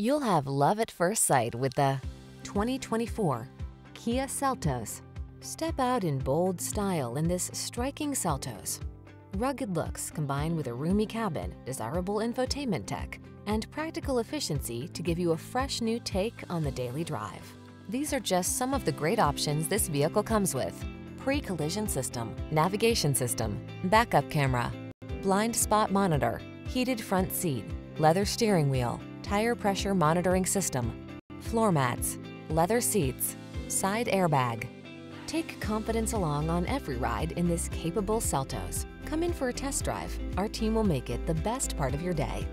You'll have love at first sight with the 2024 Kia Seltos. Step out in bold style in this striking Seltos. Rugged looks combined with a roomy cabin, desirable infotainment tech, and practical efficiency to give you a fresh new take on the daily drive. These are just some of the great options this vehicle comes with. Pre-collision system, navigation system, backup camera, blind spot monitor, heated front seat, leather steering wheel, tire pressure monitoring system, floor mats, leather seats, side airbag. Take confidence along on every ride in this capable Seltos. Come in for a test drive. Our team will make it the best part of your day.